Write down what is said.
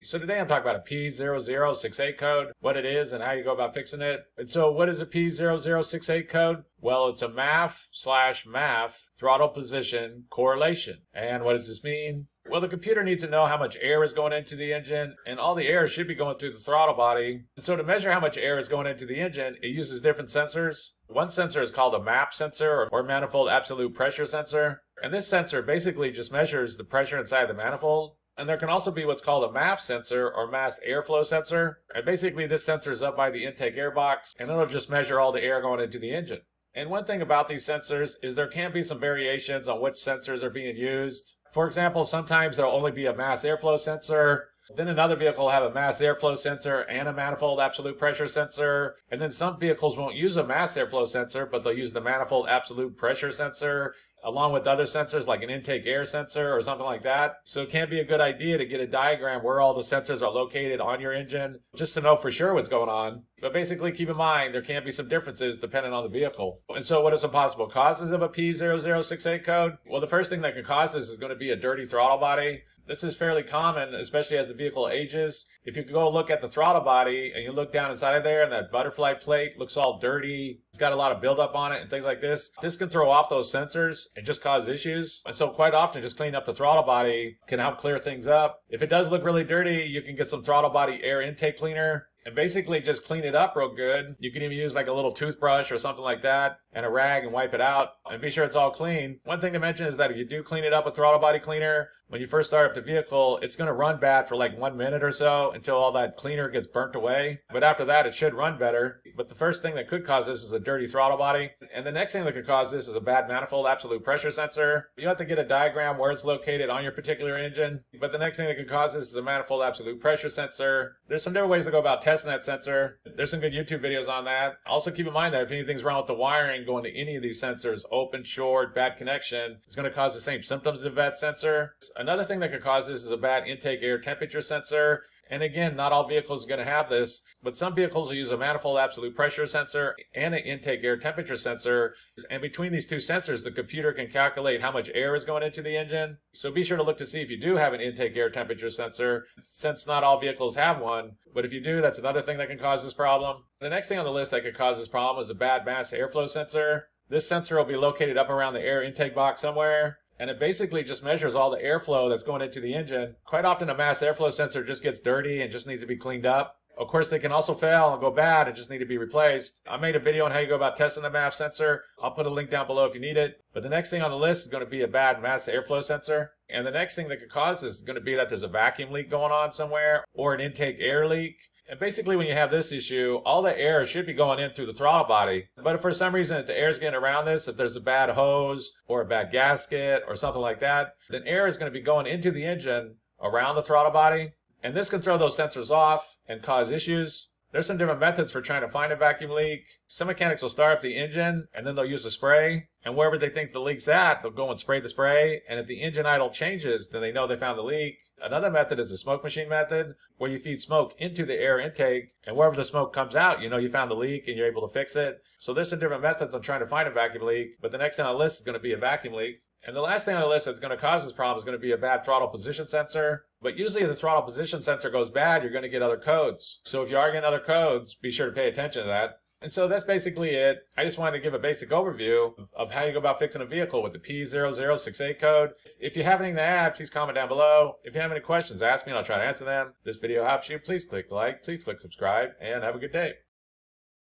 So today I'm talking about a P0068 code, what it is and how you go about fixing it. And so what is a P0068 code? Well, it's a MAP slash MAF throttle position correlation. And what does this mean? Well, the computer needs to know how much air is going into the engine, and all the air should be going through the throttle body. And so to measure how much air is going into the engine, it uses different sensors. One sensor is called a MAP sensor, or manifold absolute pressure sensor. And this sensor basically just measures the pressure inside the manifold. And there can also be what's called a MAF sensor or mass airflow sensor. And basically this sensor is up by the intake air box and it'll just measure all the air going into the engine. And one thing about these sensors is there can be some variations on which sensors are being used. For example, sometimes there'll only be a mass airflow sensor. Then another vehicle will have a mass airflow sensor and a manifold absolute pressure sensor. And then some vehicles won't use a mass airflow sensor, but they'll use the manifold absolute pressure sensor along with other sensors like an intake air sensor or something like that. So it can be a good idea to get a diagram where all the sensors are located on your engine just to know for sure what's going on. But basically keep in mind there can be some differences depending on the vehicle. And so what are some possible causes of a P0068 code? Well, the first thing that can cause this is going to be a dirty throttle body. This is fairly common, especially as the vehicle ages. If you go look at the throttle body and you look down inside of there and that butterfly plate looks all dirty, it's got a lot of buildup on it and things like this, this can throw off those sensors and just cause issues. And so quite often just cleaning up the throttle body can help clear things up. If it does look really dirty, you can get some throttle body air intake cleaner and basically just clean it up real good. You can even use like a little toothbrush or something like that and a rag and wipe it out and be sure it's all clean. One thing to mention is that if you do clean it up with throttle body cleaner, when you first start up the vehicle, it's going to run bad for like one minute or so until all that cleaner gets burnt away. But after that, it should run better. But the first thing that could cause this is a dirty throttle body. And the next thing that could cause this is a bad manifold absolute pressure sensor. You have to get a diagram where it's located on your particular engine. But the next thing that could cause this is a manifold absolute pressure sensor. There's some different ways to go about testing that sensor. There's some good YouTube videos on that. Also keep in mind that if anything's wrong with the wiring going to any of these sensors, open, short, bad connection, is going to cause the same symptoms of that sensor. Another thing that could cause this is a bad intake air temperature sensor. And again, not all vehicles are going to have this, but some vehicles will use a manifold absolute pressure sensor and an intake air temperature sensor. And between these two sensors, the computer can calculate how much air is going into the engine. So be sure to look to see if you do have an intake air temperature sensor, since not all vehicles have one. But if you do, that's another thing that can cause this problem. The next thing on the list that could cause this problem is a bad mass airflow sensor. This sensor will be located up around the air intake box somewhere and it basically just measures all the airflow that's going into the engine. Quite often a mass airflow sensor just gets dirty and just needs to be cleaned up. Of course, they can also fail and go bad and just need to be replaced. I made a video on how you go about testing the MAF sensor. I'll put a link down below if you need it. But the next thing on the list is going to be a bad mass airflow sensor. And the next thing that could cause this is going to be that there's a vacuum leak going on somewhere or an intake air leak. And basically when you have this issue, all the air should be going in through the throttle body. But if for some reason if the air is getting around this, if there's a bad hose or a bad gasket or something like that, then air is going to be going into the engine around the throttle body. And this can throw those sensors off and cause issues. There's some different methods for trying to find a vacuum leak. Some mechanics will start up the engine and then they'll use the spray. And wherever they think the leak's at, they'll go and spray the spray. And if the engine idle changes, then they know they found the leak. Another method is the smoke machine method, where you feed smoke into the air intake, and wherever the smoke comes out, you know you found the leak and you're able to fix it. So there's some different methods on trying to find a vacuum leak, but the next on the list is going to be a vacuum leak. And the last thing on the list that's going to cause this problem is going to be a bad throttle position sensor. But usually if the throttle position sensor goes bad, you're going to get other codes. So if you are getting other codes, be sure to pay attention to that. And so that's basically it. I just wanted to give a basic overview of how you go about fixing a vehicle with the P0068 code. If you have anything to add, please comment down below. If you have any questions, ask me and I'll try to answer them. This video helps you, please click like, please click subscribe, and have a good day.